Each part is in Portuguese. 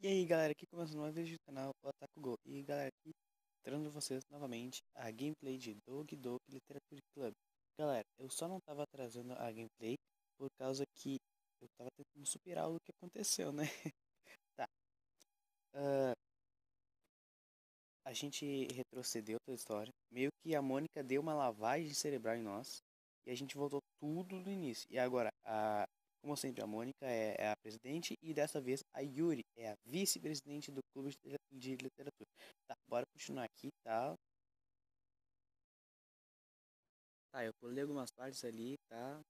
E aí galera, aqui começando mais vídeo do canal, o Ataco Go. E galera, aqui trazendo vocês novamente a gameplay de Dog Dog Literature Club. Galera, eu só não tava trazendo a gameplay por causa que eu tava tentando superar o que aconteceu, né? tá. Uh, a gente retrocedeu toda a história. Meio que a Mônica deu uma lavagem cerebral em nós. E a gente voltou tudo do início. E agora, a, como sempre, a Mônica é, é, a presidente e dessa vez a Yuri é a vice-presidente do Clube de Literatura. Tá, bora continuar aqui, tá? Tá, eu pulei algumas partes ali, tá?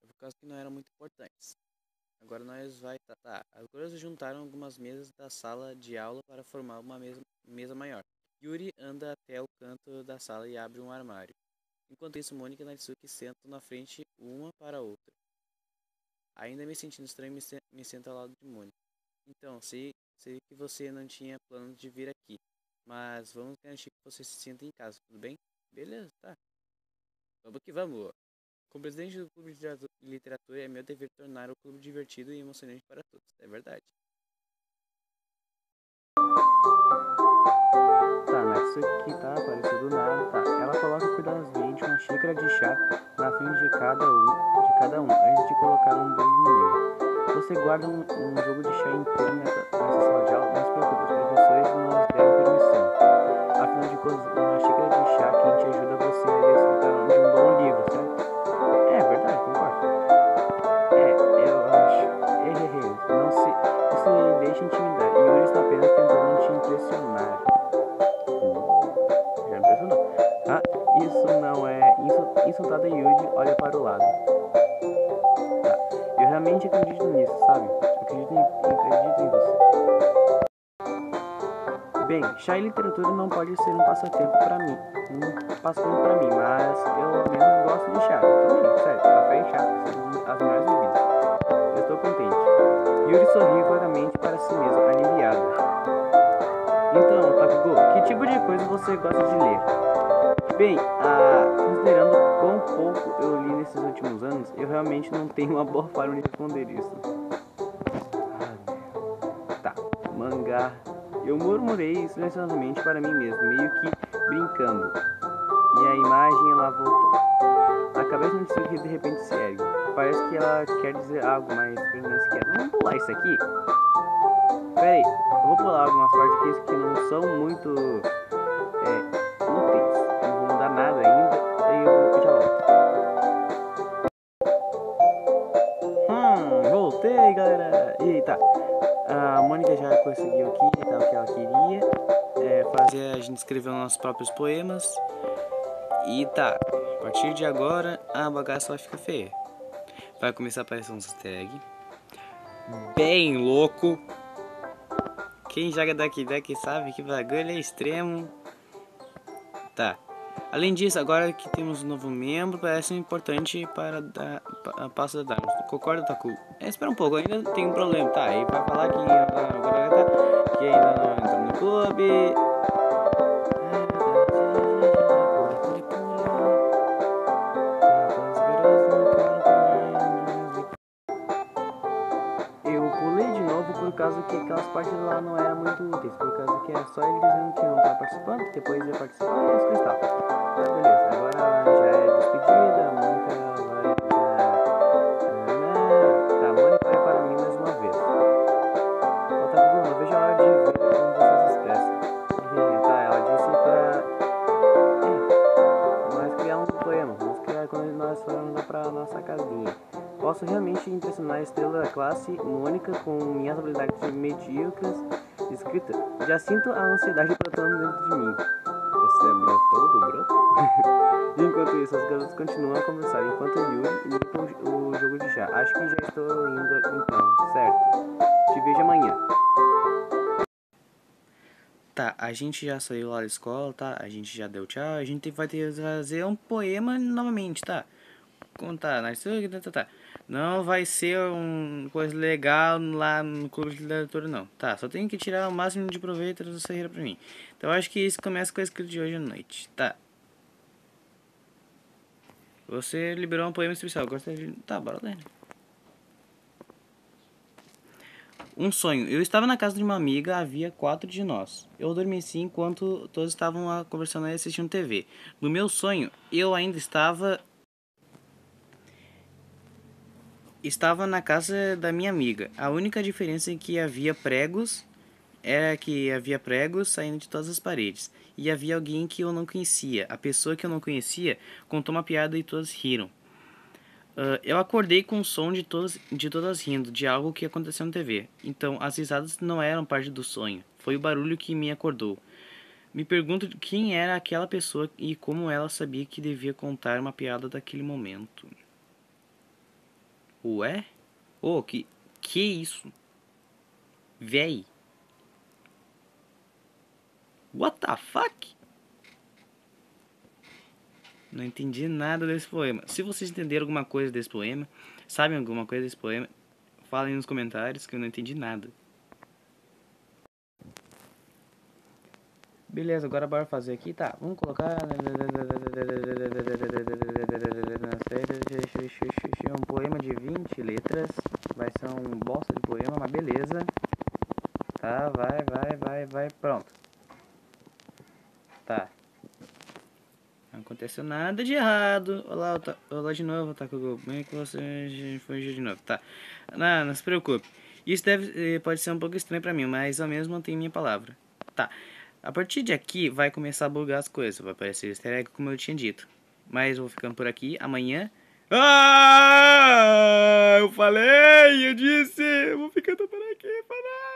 Por causa que não eram muito importantes. Agora nós vai, tá, tá. Agora eles juntaram algumas mesas da sala de aula para formar uma mesa, mesa maior. Yuri anda até o canto da sala e abre um armário. Enquanto isso, Mônica e Natsuki sentam na frente uma para a outra. Ainda me sentindo estranho, me, me sento ao lado de Mônica. Então, sei, sei que você não tinha plano de vir aqui, mas vamos garantir que você se sinta em casa, tudo bem? Beleza, tá. Vamos que vamos. Como presidente do Clube de Literatura, é meu dever tornar o clube divertido e emocionante para todos. É verdade. Xícara de chá na frente de cada um cada um, antes de colocar um bolo no meio. Você guarda um, um jogo de chá inteiro nessa, nessa sala de aula, não se preocupe, os professores nos deram permissão. Afinal de contas, uma xícara de chá quente ajuda você a desfrutar de um bom livro, certo? Insultada Yuji olha para o lado realmente acredito nisso, sabe? Acredito em, acredito em você. Bem, chá e literatura não pode ser um passatempo para mim. Um passatempo para mim, mas eu menos gosto de chá. Eu também, sério. Café e chá são as melhores bebidas. Eu estou contente. Yuri sorriu vagamente para si mesmo, aliviado. Então, Takugo, que tipo de coisa você gosta de ler? Bem, ah, considerando quão pouco eu li nesses últimos anos, eu realmente não tenho uma boa forma de responder isso. Ah, tá, mangá. Eu murmurei silenciosamente para mim mesmo, meio que brincando. E a imagem lá voltou. A cabeça sei que de repente ergue. Parece que ela quer dizer algo, mas se quer. Vamos pular isso aqui? Peraí, eu vou pular algumas partes aqui que não são muito é, Voltei, galera! Eita, a Mônica já conseguiu aqui tá, o que ela queria. É, fazer a gente escrever os nossos próprios poemas. E tá, a partir de agora a bagaça vai ficar feia. Vai começar a aparecer uns tag. Bem louco. Quem joga daqui daqui sabe que bagulho é extremo. Tá. Além disso, agora que temos um novo membro, parece importante para dar a passo da Diamond. Concorda, Taku? É, espera um pouco, ainda tem um problema. Tá, aí vai falar que agora tá, que ainda não entrou no clube. Que aquelas partes lá não eram muito úteis, por causa que é só ele dizendo que não tá participando, depois ia participar e as coisas tal. Beleza. Agora já é despedida. Posso realmente impressionar a estrela da classe Mônica com minhas habilidades medíocres de escrita? Já sinto a ansiedade brotando dentro de mim. Você é brotou do broto? enquanto isso, as garotas continuam a conversar, enquanto Yuri limpa o, o jogo de chá. Acho que já estou indo então, certo? Te vejo amanhã. Tá, a gente já saiu lá da escola, tá? A gente já deu tchau, a gente vai ter que fazer um poema novamente, tá? Contar, tá, tá, tá, tá. Não vai ser uma coisa legal lá no clube de literatura, não. Tá, só tenho que tirar o máximo de proveito dessa carreira pra mim. Então acho que isso começa com a escrita de hoje à noite. Tá. Você liberou um poema especial. Gostaria de. Tá, bora ler. Um sonho. Eu estava na casa de uma amiga, havia quatro de nós. Eu adormeci enquanto todos estavam conversando e assistindo TV. No meu sonho, eu ainda estava. Estava na casa da minha amiga. A única diferença é que havia pregos. Era que havia pregos saindo de todas as paredes. E havia alguém que eu não conhecia. A pessoa que eu não conhecia contou uma piada e todos riram. Uh, eu acordei com o som de todas, de todas rindo de algo que aconteceu na TV. Então, as risadas não eram parte do sonho. Foi o barulho que me acordou. Me pergunto quem era aquela pessoa e como ela sabia que devia contar uma piada daquele momento. Ué? Oh, que que isso? Véi. What the fuck? Não entendi nada desse poema. Se vocês entenderam alguma coisa desse poema, sabem alguma coisa desse poema, falem nos comentários que eu não entendi nada. Beleza, agora bora fazer aqui, tá? Vamos colocar um poema de 20 letras. Vai ser um bosta de poema, mas beleza. Tá, vai, vai, vai, vai, pronto. Tá. Não aconteceu nada de errado. Olá, tá, olá de novo, tá é que você foi de novo? Tá. Não, não se preocupe. Isso deve, eh, pode ser um pouco estranho pra mim, mas ao mesmo mantenho minha palavra. Tá. A partir de aqui vai começar a bugar as coisas. Vai aparecer easter egg como eu tinha dito. Mas vou ficando por aqui. Amanhã. Ah! Eu falei! Eu disse! Eu vou ficando por aqui. Falei!